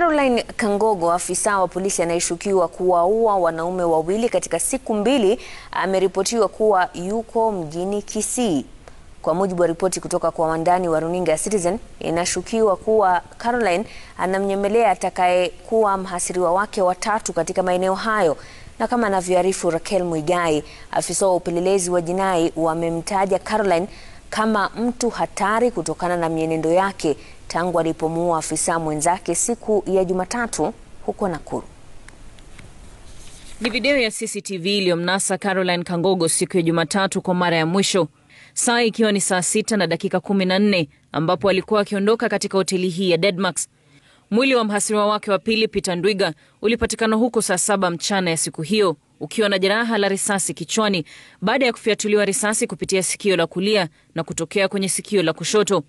Caroline Kangogo, afisa wa polisi anayeshukiwa kuwaua wanaume wawili katika siku mbili, ameripotiwa kuwa yuko mjini Kisii. Kwa mujibu wa ripoti kutoka kwa wandani wa runinga ya Citizen, inashukiwa kuwa Caroline anamnyemelea atakayekuwa mhasiriwa wake watatu katika maeneo hayo. Na kama anavyoarifu Raquel Mwigai, afisa wa upelelezi wa jinai wamemtaja Caroline kama mtu hatari kutokana na mienendo yake tangu alipomuua afisa mwenzake siku ya Jumatatu huko Nakuru. Ni video ya CCTV iliyomnasa Caroline Kangogo siku ya Jumatatu kwa mara ya mwisho, saa ikiwa ni saa sita na dakika kumi na nne ambapo alikuwa akiondoka katika hoteli hii ya Dedmax. Mwili wa mhasiriwa wake wa pili Peter Ndwiga ulipatikana huko saa saba mchana ya siku hiyo ukiwa na jeraha la risasi kichwani baada ya kufiatuliwa risasi kupitia sikio la kulia na kutokea kwenye sikio la kushoto.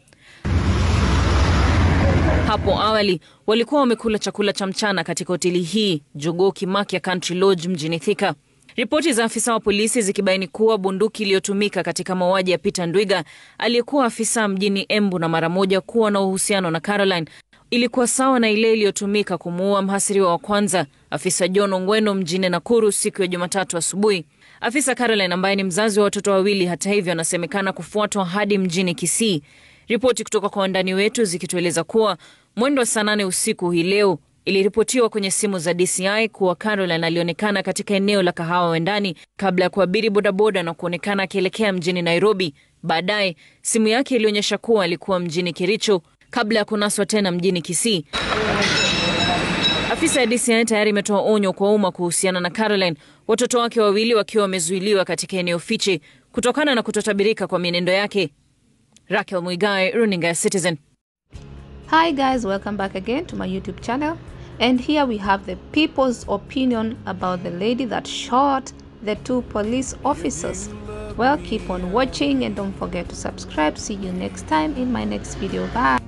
Hapo awali walikuwa wamekula chakula cha mchana katika hoteli hii Jogoo Kimakia Country Lodge mjini Thika. Ripoti za afisa wa polisi zikibaini kuwa bunduki iliyotumika katika mauaji ya Peter Ndwiga aliyekuwa afisa mjini Embu na mara moja kuwa na uhusiano na Caroline ilikuwa sawa na ile iliyotumika kumuua mhasiriwa wa kwanza afisa John Ongweno mjini Nakuru siku ya Jumatatu asubuhi. Afisa Caroline ambaye ni mzazi wa watoto wawili, hata hivyo, anasemekana kufuatwa hadi mjini Kisii. Ripoti kutoka kwa wandani wetu zikitueleza kuwa mwendo wa saa nane usiku hii leo iliripotiwa kwenye simu za DCI kuwa Caroline alionekana katika eneo la kahawa Wendani kabla ya kuabiri bodaboda na kuonekana akielekea mjini Nairobi. Baadaye simu yake ilionyesha kuwa alikuwa mjini Kericho kabla ya kunaswa tena mjini Kisii. Afisa ya DCI tayari imetoa onyo kwa umma kuhusiana na Caroline, watoto wake wawili wakiwa wamezuiliwa katika eneo fiche kutokana na kutotabirika kwa mienendo yake. Raquel Muigai, runinga ya Citizen. Hi guys, welcome back again to my YouTube channel. And here we have the people's opinion about the lady that shot the two police officers. Well, keep on watching and don't forget to subscribe. See you next time in my next video. Bye.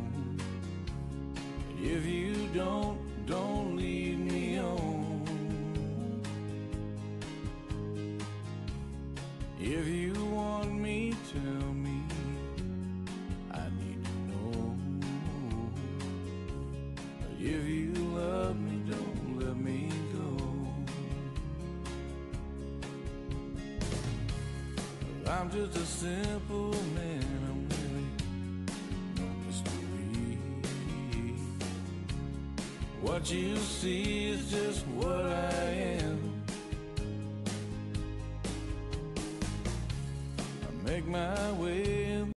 If you want me, tell If you love me, don't let me go. I'm just a simple man, I'm really no mystery. What you see is just what I am. I make my way.